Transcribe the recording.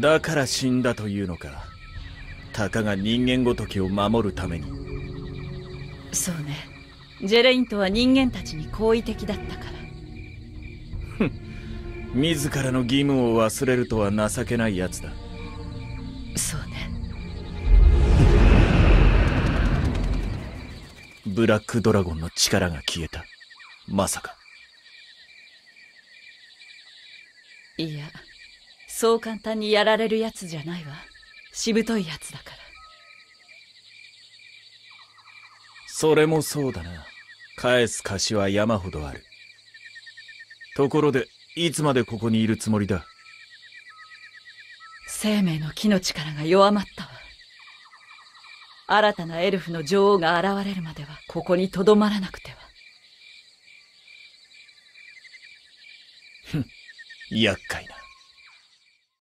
だから死んだというのか。たかが人間ごときを守るために。そうね。ジェレイントは人間たちに好意的だったから。自らの義務を忘れるとは情けないやつだ。そうね。ブラックドラゴンの力が消えた。まさか。いやそう簡単にやられるやつじゃないわ。しぶといやつだから。それもそうだな。返す貸しは山ほどある。ところでいつまでここにいるつもりだ？生命の木の力が弱まったわ。新たなエルフの女王が現れるまではここにとどまらなくては。厄介な